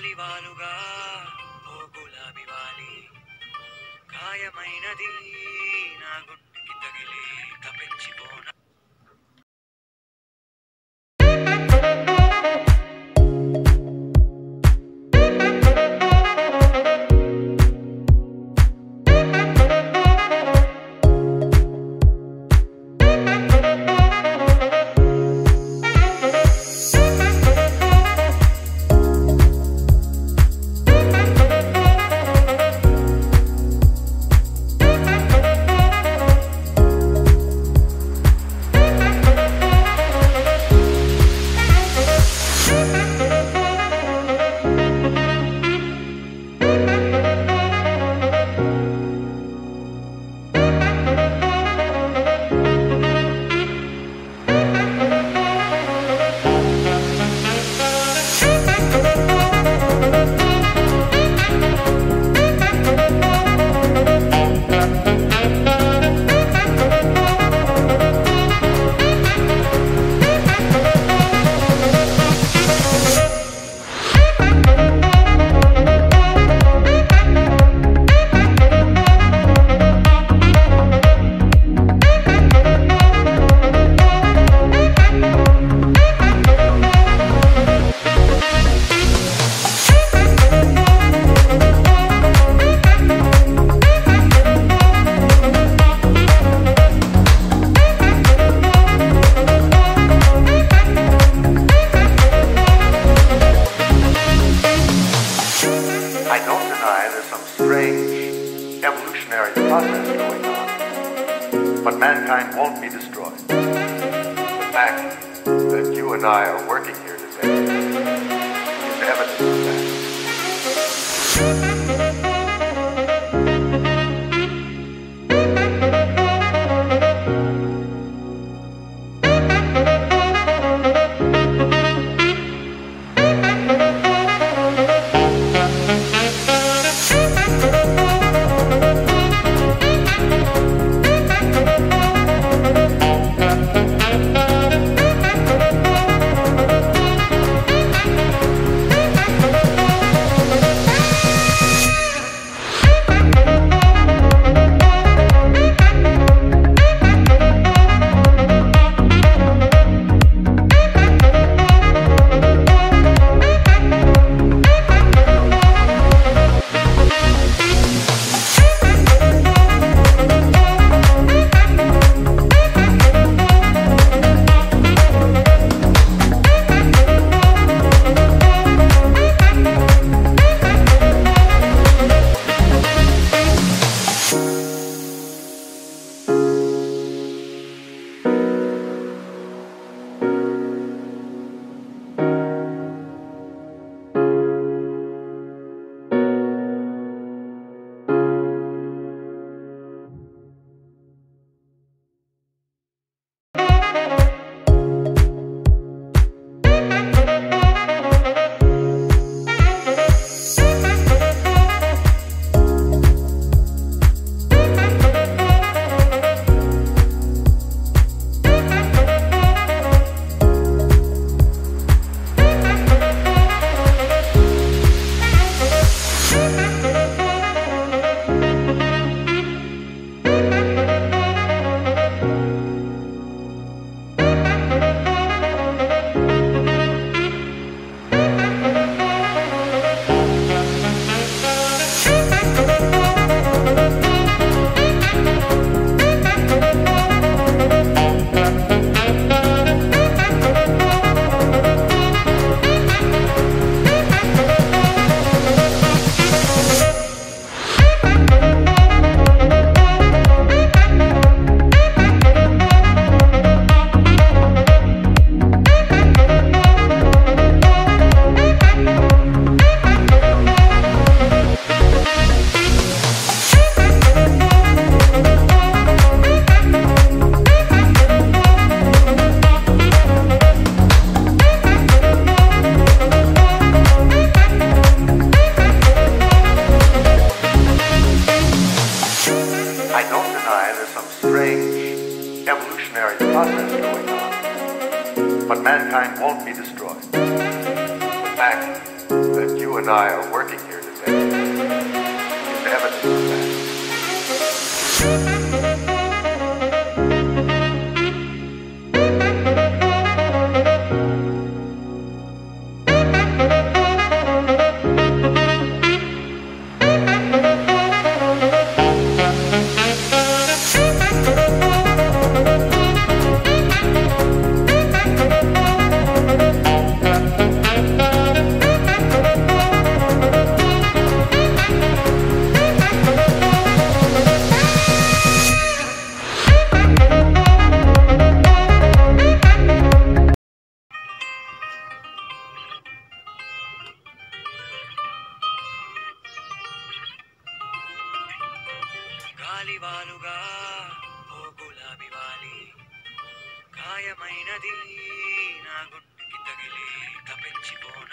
గాలి వాలుగా ఓ గులాబీ వాలి. గాయమైనది నా గుండెకి తగిలి కపించిపోన and I are working here but mankind won't be destroyed. The fact that you and and I are working here today వాలి వాలుగా ఓ గులాబీ వాలి. గాయమైనది నా గుండెకి తగిలి కపించిపోన